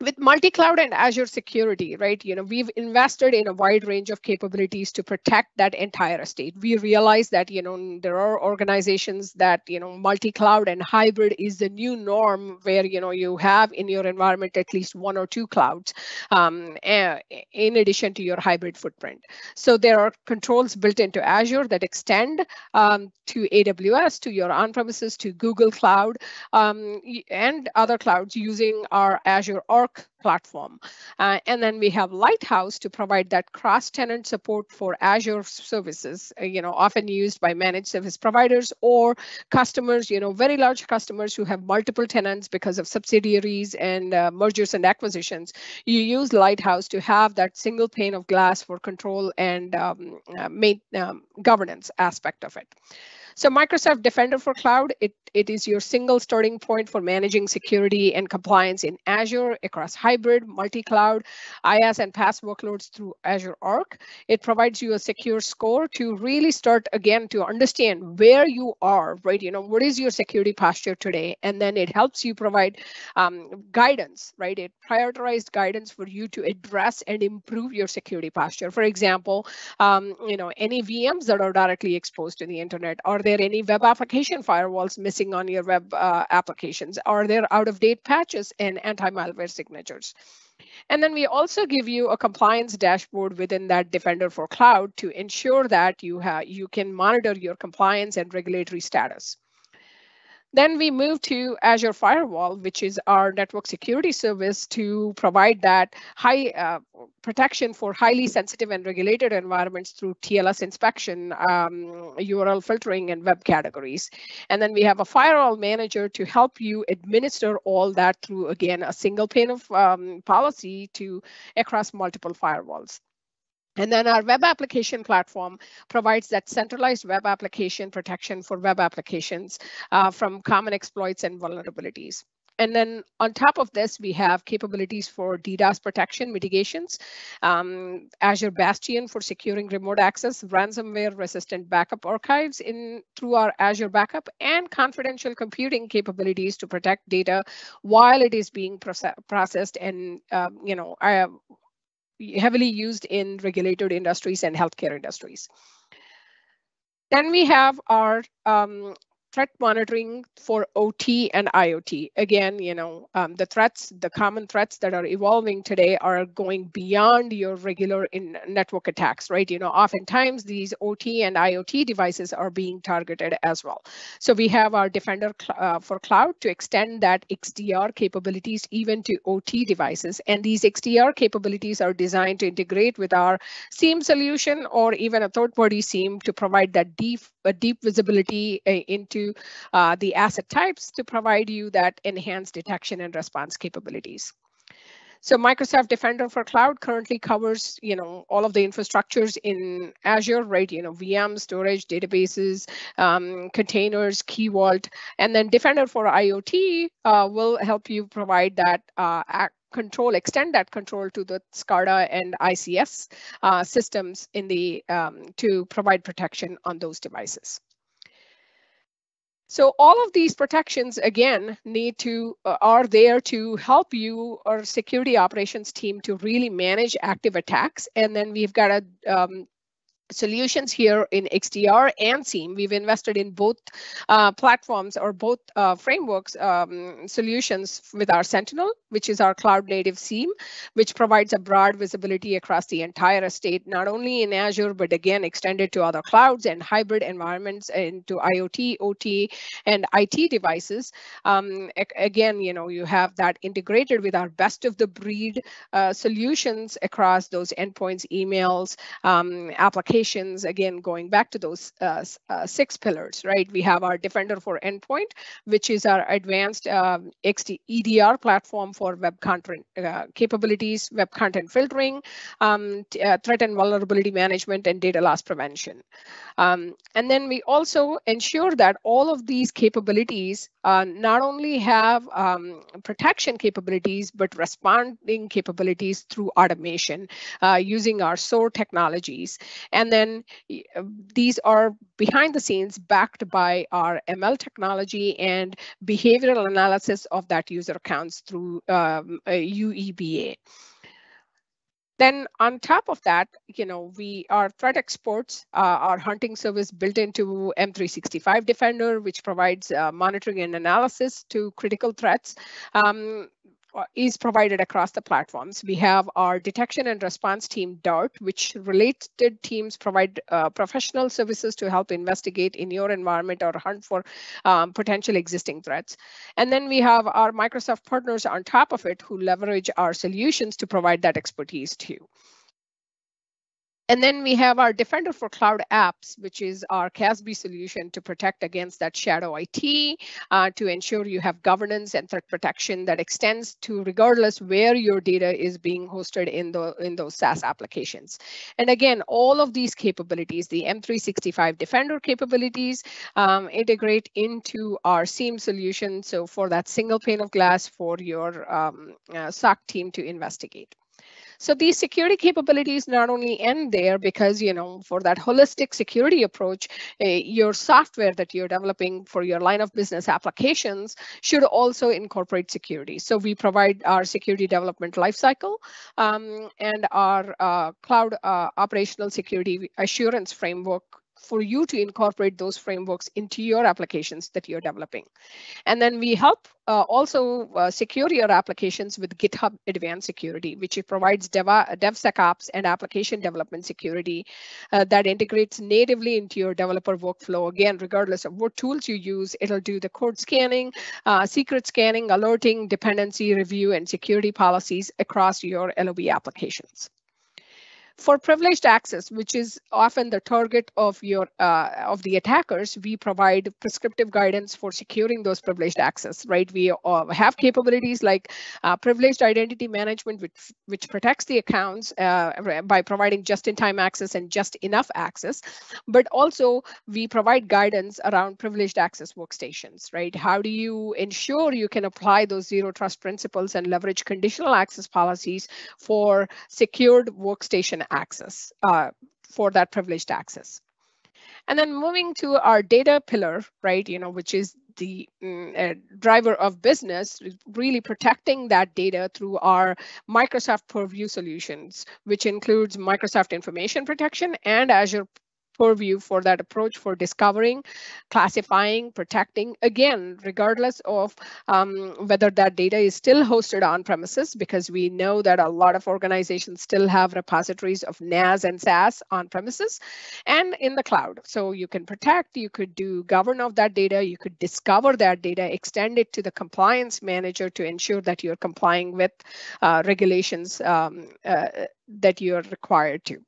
with multi-cloud and Azure security, right, you know, we've invested in a wide range of capabilities to protect that entire estate. We realize that, you know, there are organizations that, you know, multi-cloud and hybrid is the new norm where, you know, you have in your environment at least one or two clouds um, in addition to your hybrid footprint. So there are controls built into Azure that extend um, to AWS, to your on-premises, to Google Cloud, um, and other clouds using our Azure Platform. Uh, and then we have Lighthouse to provide that cross-tenant support for Azure services, uh, you know, often used by managed service providers or customers, you know, very large customers who have multiple tenants because of subsidiaries and uh, mergers and acquisitions. You use Lighthouse to have that single pane of glass for control and um, uh, main, um, governance aspect of it. So Microsoft Defender for Cloud, it, it is your single starting point for managing security and compliance in Azure across hybrid, multi-cloud, IaaS and PaaS workloads through Azure Arc. It provides you a secure score to really start again to understand where you are, right? You know, what is your security posture today? And then it helps you provide um, guidance, right? It prioritized guidance for you to address and improve your security posture. For example, um, you know, any VMs that are directly exposed to the internet, are they there any web application firewalls missing on your web uh, applications? Are there out of date patches and anti-malware signatures? And then we also give you a compliance dashboard within that Defender for Cloud to ensure that you have you can monitor your compliance and regulatory status. Then we move to Azure Firewall, which is our network security service to provide that high uh, protection for highly sensitive and regulated environments through TLS inspection, um, URL filtering, and web categories. And then we have a firewall manager to help you administer all that through, again, a single pane of um, policy to across multiple firewalls. And then our web application platform provides that centralized web application protection for web applications uh, from common exploits and vulnerabilities. And then on top of this, we have capabilities for DDoS protection mitigations, um, Azure Bastion for securing remote access, ransomware resistant backup archives in through our Azure Backup, and confidential computing capabilities to protect data while it is being processed and um, you know uh, heavily used in regulated industries and healthcare industries. Then we have our um, threat monitoring for OT and IoT. Again, you know, um, the threats, the common threats that are evolving today are going beyond your regular in network attacks, right? You know, oftentimes these OT and IoT devices are being targeted as well. So we have our Defender uh, for Cloud to extend that XDR capabilities even to OT devices. And these XDR capabilities are designed to integrate with our SIEM solution or even a third-party SIEM to provide that deep, a deep visibility uh, into into uh, the asset types to provide you that enhanced detection and response capabilities. So Microsoft Defender for Cloud currently covers, you know, all of the infrastructures in Azure, right? You know, VM, storage, databases, um, containers, Key Vault, and then Defender for IoT uh, will help you provide that uh, control, extend that control to the SCADA and ICS uh, systems in the um, to provide protection on those devices. So all of these protections, again, need to uh, are there to help you or security operations team to really manage active attacks. And then we've got a um, solutions here in XDR and SIEM. We've invested in both uh, platforms or both uh, frameworks um, solutions with our Sentinel, which is our cloud native SIEM, which provides a broad visibility across the entire estate, not only in Azure, but again, extended to other clouds and hybrid environments into IoT, OT, and IT devices. Um, again, you know, you have that integrated with our best of the breed uh, solutions across those endpoints, emails, um, applications, applications, again, going back to those uh, uh, six pillars, right? We have our Defender for Endpoint, which is our advanced um, XD EDR platform for web content uh, capabilities, web content filtering, um, uh, threat and vulnerability management, and data loss prevention. Um, and then we also ensure that all of these capabilities uh, not only have um, protection capabilities, but responding capabilities through automation uh, using our SOAR technologies. And then uh, these are behind the scenes backed by our ML technology and behavioral analysis of that user accounts through um, UEBA. Then on top of that, you know, we are threat experts, uh, our hunting service built into M365 Defender, which provides uh, monitoring and analysis to critical threats. Um, is provided across the platforms. We have our detection and response team, DART, which related teams provide uh, professional services to help investigate in your environment or hunt for um, potential existing threats. And then we have our Microsoft partners on top of it who leverage our solutions to provide that expertise too. And then we have our Defender for Cloud Apps, which is our CASB solution to protect against that shadow IT, uh, to ensure you have governance and threat protection that extends to regardless where your data is being hosted in, the, in those SaaS applications. And again, all of these capabilities, the M365 Defender capabilities, um, integrate into our SIEM solution. So for that single pane of glass for your um, uh, SOC team to investigate. So these security capabilities not only end there because, you know, for that holistic security approach, uh, your software that you're developing for your line of business applications should also incorporate security. So we provide our security development lifecycle um, and our uh, cloud uh, operational security assurance framework for you to incorporate those frameworks into your applications that you're developing. And then we help uh, also uh, secure your applications with GitHub Advanced Security, which provides Dev DevSecOps and application development security uh, that integrates natively into your developer workflow. Again, regardless of what tools you use, it'll do the code scanning, uh, secret scanning, alerting, dependency review, and security policies across your LOB applications. For privileged access, which is often the target of your uh, of the attackers, we provide prescriptive guidance for securing those privileged access. Right, we uh, have capabilities like uh, privileged identity management, which which protects the accounts uh, by providing just-in-time access and just enough access, but also we provide guidance around privileged access workstations. Right, how do you ensure you can apply those zero trust principles and leverage conditional access policies for secured workstation access uh, for that privileged access. And then moving to our data pillar, right, you know, which is the mm, uh, driver of business, really protecting that data through our Microsoft Purview solutions, which includes Microsoft Information Protection and Azure purview for that approach for discovering, classifying, protecting, again, regardless of um, whether that data is still hosted on premises, because we know that a lot of organizations still have repositories of NAS and SAS on premises and in the cloud. So you can protect, you could do govern of that data, you could discover that data, extend it to the compliance manager to ensure that you're complying with uh, regulations um, uh, that you're required to.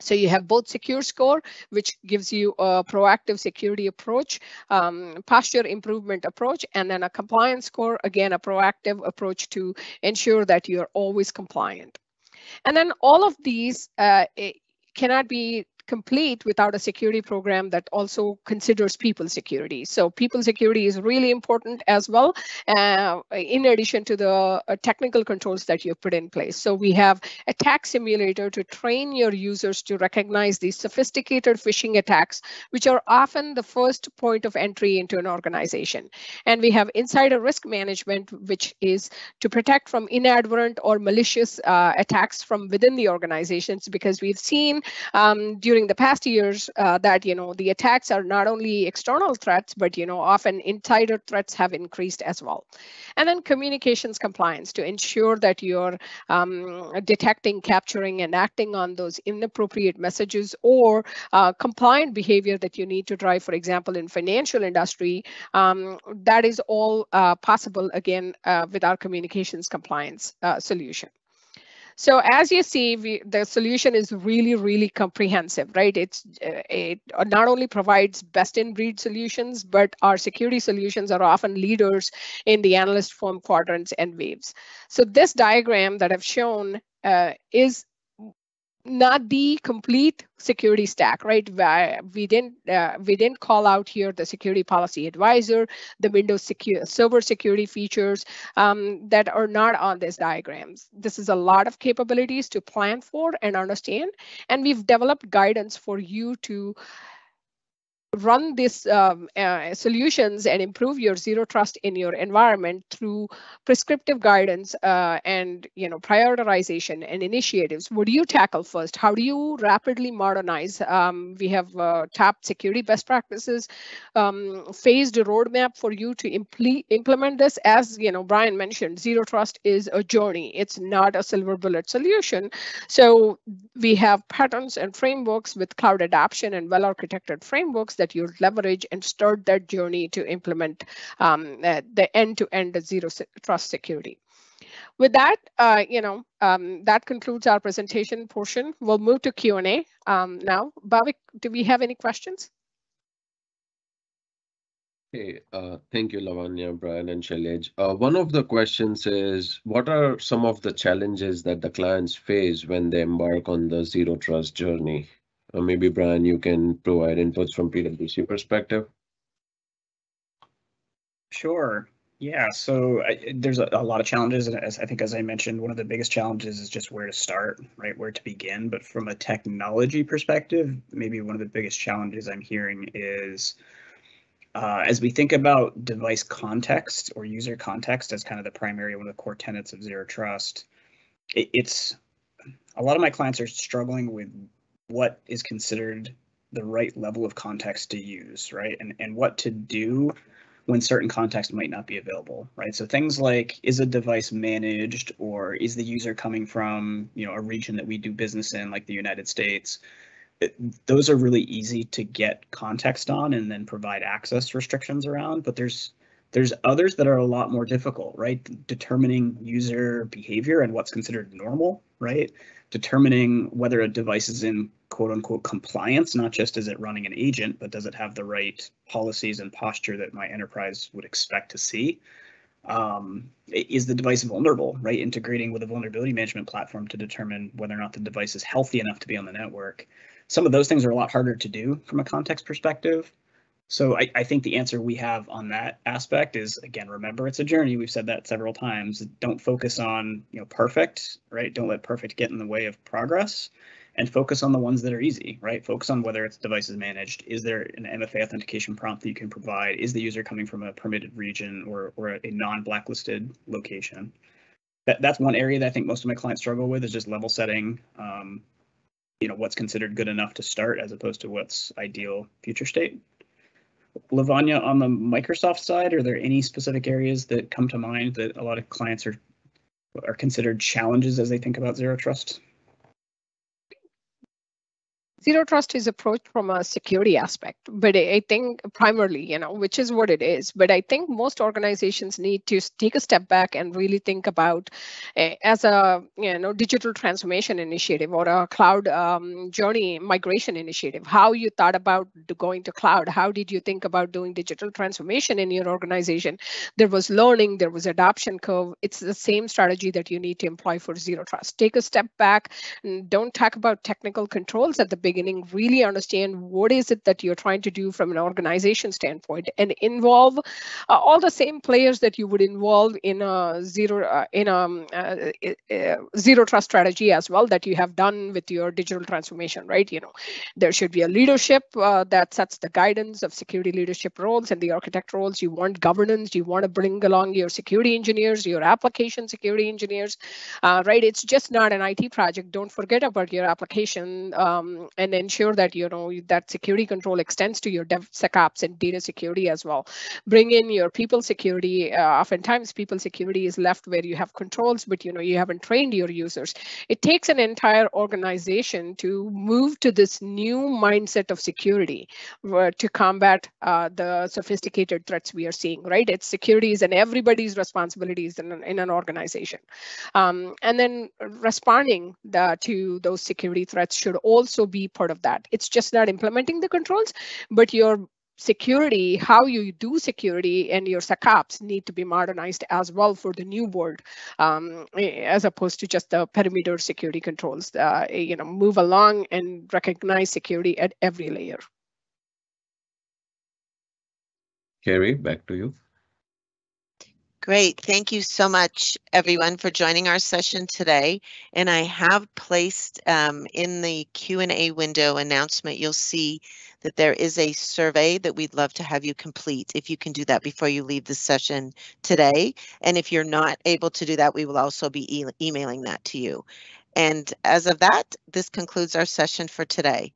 So you have both secure score, which gives you a proactive security approach, um, posture improvement approach, and then a compliance score, again, a proactive approach to ensure that you're always compliant. And then all of these uh, cannot be complete without a security program that also considers people security. So people security is really important as well, uh, in addition to the uh, technical controls that you've put in place. So we have attack simulator to train your users to recognize these sophisticated phishing attacks, which are often the first point of entry into an organization. And we have insider risk management, which is to protect from inadvertent or malicious uh, attacks from within the organizations, because we've seen um, during during the past years uh, that you know the attacks are not only external threats but you know often insider threats have increased as well. And then communications compliance to ensure that you're um, detecting capturing and acting on those inappropriate messages or uh, compliant behavior that you need to drive for example in financial industry um, that is all uh, possible again uh, with our communications compliance uh, solution so as you see, we, the solution is really, really comprehensive, right? It's uh, it not only provides best in breed solutions, but our security solutions are often leaders in the analyst form quadrants and waves. So this diagram that I've shown uh, is not the complete security stack, right? We didn't uh, we didn't call out here the security policy advisor, the Windows secure server security features um, that are not on these diagrams. This is a lot of capabilities to plan for and understand, and we've developed guidance for you to run these um, uh, solutions and improve your zero trust in your environment through prescriptive guidance uh, and you know prioritization and initiatives. What do you tackle first? How do you rapidly modernize? Um, we have uh, top security best practices um, phased roadmap for you to impl implement this. As you know brian mentioned zero trust is a journey. It's not a silver bullet solution. So we have patterns and frameworks with cloud adoption and well architected frameworks that that you leverage and start that journey to implement um, uh, the end-to-end zero trust security. With that, uh, you know, um, that concludes our presentation portion. We'll move to Q&A um, now. Bhavik, do we have any questions? Hey, uh, thank you, Lavanya, Brian, and Shailej. Uh, one of the questions is, what are some of the challenges that the clients face when they embark on the zero trust journey? Uh, maybe Brian, you can provide inputs from PwC perspective. Sure. Yeah, so I, there's a, a, lot of challenges, and as I think, as I mentioned, one of the biggest challenges is just where to start, right? Where to begin. But from a technology perspective, maybe one of the biggest challenges I'm hearing is uh, as we think about device context or user context as kind of the primary one of the core tenets of zero trust. It, it's a lot of my clients are struggling with what is considered the right level of context to use, right? And and what to do when certain context might not be available, right? So things like is a device managed or is the user coming from, you know, a region that we do business in like the United States? It, those are really easy to get context on and then provide access restrictions around, but there's there's others that are a lot more difficult, right? Determining user behavior and what's considered normal, right? Determining whether a device is in quote unquote compliance, not just is it running an agent, but does it have the right policies and posture that my enterprise would expect to see? Um, is the device vulnerable, right? Integrating with a vulnerability management platform to determine whether or not the device is healthy enough to be on the network. Some of those things are a lot harder to do from a context perspective. So I, I think the answer we have on that aspect is again, remember it's a journey. We've said that several times. Don't focus on you know perfect, right? Don't let perfect get in the way of progress and focus on the ones that are easy, right? Focus on whether it's devices managed. Is there an MFA authentication prompt that you can provide? Is the user coming from a permitted region or, or a non-blacklisted location? That, that's one area that I think most of my clients struggle with is just level setting, um, you know, what's considered good enough to start as opposed to what's ideal future state. Lavanya, on the Microsoft side, are there any specific areas that come to mind that a lot of clients are are considered challenges as they think about zero trust? Zero trust is approached from a security aspect, but I think primarily, you know, which is what it is. But I think most organizations need to take a step back and really think about uh, as a you know digital transformation initiative or a cloud um, journey migration initiative, how you thought about going to cloud. How did you think about doing digital transformation in your organization? There was learning, there was adoption curve. It's the same strategy that you need to employ for zero trust. Take a step back and don't talk about technical controls at the beginning. Really understand what is it that you're trying to do from an organization standpoint and involve uh, all the same players that you would involve in a zero uh, in a um, uh, uh, zero trust strategy as well that you have done with your digital transformation, right? You know, there should be a leadership uh, that sets the guidance of security leadership roles and the architect roles. You want governance. You want to bring along your security engineers, your application security engineers, uh, right? It's just not an IT project. Don't forget about your application um, and ensure that you know that security control extends to your DevSecOps and data security as well. Bring in your people security. Uh, oftentimes, people security is left where you have controls, but you know you haven't trained your users. It takes an entire organization to move to this new mindset of security uh, to combat uh, the sophisticated threats we are seeing. Right? It's security is and everybody's responsibilities in an, in an organization, um, and then responding the, to those security threats should also be part of that. It's just not implementing the controls, but your security, how you do security and your SecOps need to be modernized as well for the new world, um, as opposed to just the perimeter security controls. Uh, you know, move along and recognize security at every layer. Carrie, back to you. Great. Thank you so much, everyone, for joining our session today. And I have placed um, in the Q&A window announcement, you'll see that there is a survey that we'd love to have you complete if you can do that before you leave the session today. And if you're not able to do that, we will also be e emailing that to you. And as of that, this concludes our session for today.